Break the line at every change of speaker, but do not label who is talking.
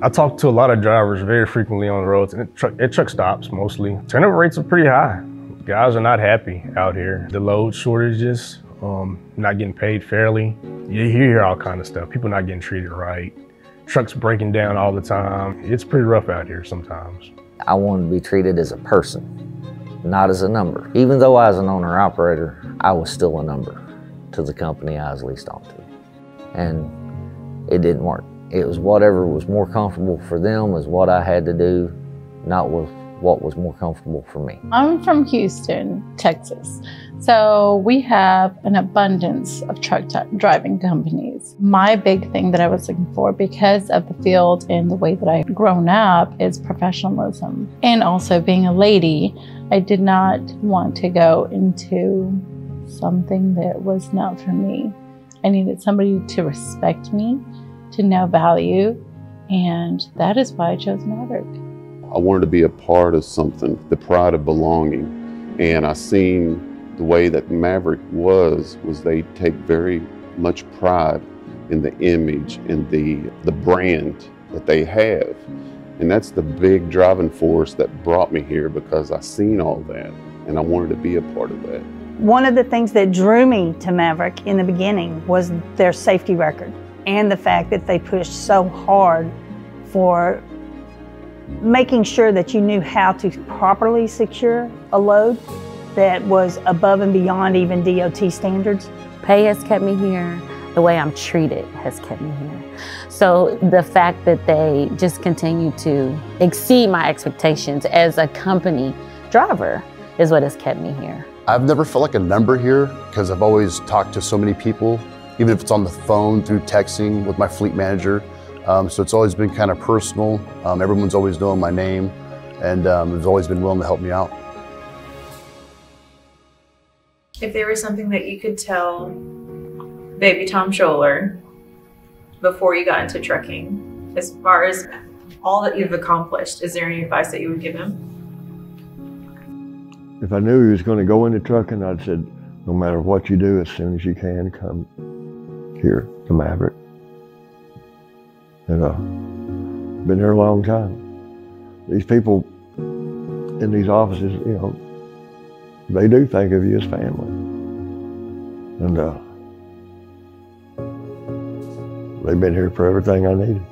I talk to a lot of drivers very frequently on the roads, and it truck, truck stops mostly. Turnover rates are pretty high. Guys are not happy out here. The load shortages, um, not getting paid fairly. You hear all kind of stuff. People not getting treated right. Trucks breaking down all the time. It's pretty rough out here sometimes.
I wanted to be treated as a person, not as a number. Even though I was an owner operator, I was still a number to the company I was leased on to. And it didn't work. It was whatever was more comfortable for them is what I had to do, not with what was more comfortable for me.
I'm from Houston, Texas. So we have an abundance of truck driving companies. My big thing that I was looking for because of the field and the way that I've grown up is professionalism. And also being a lady, I did not want to go into something that was not for me. I needed somebody to respect me, to know value, and that is why I chose Maverick.
I wanted to be a part of something, the pride of belonging. And I seen the way that Maverick was, was they take very much pride in the image and the, the brand that they have. And that's the big driving force that brought me here because I seen all that and I wanted to be a part of that.
One of the things that drew me to Maverick in the beginning was their safety record and the fact that they pushed so hard for making sure that you knew how to properly secure a load that was above and beyond even DOT standards.
Pay has kept me here. The way I'm treated has kept me here. So the fact that they just continue to exceed my expectations as a company driver is what has kept me here.
I've never felt like a number here because I've always talked to so many people, even if it's on the phone, through texting with my fleet manager. Um, so it's always been kind of personal. Um, everyone's always known my name and um, has always been willing to help me out.
If there was something that you could tell baby Tom Scholler before you got into trucking, as far as all that you've accomplished, is there any advice that you would give him?
If I knew he was going to go into trucking, I'd said, no matter what you do, as soon as you can, come here to Maverick. And uh, been here a long time. These people in these offices, you know, they do think of you as family. And uh, they've been here for everything I needed.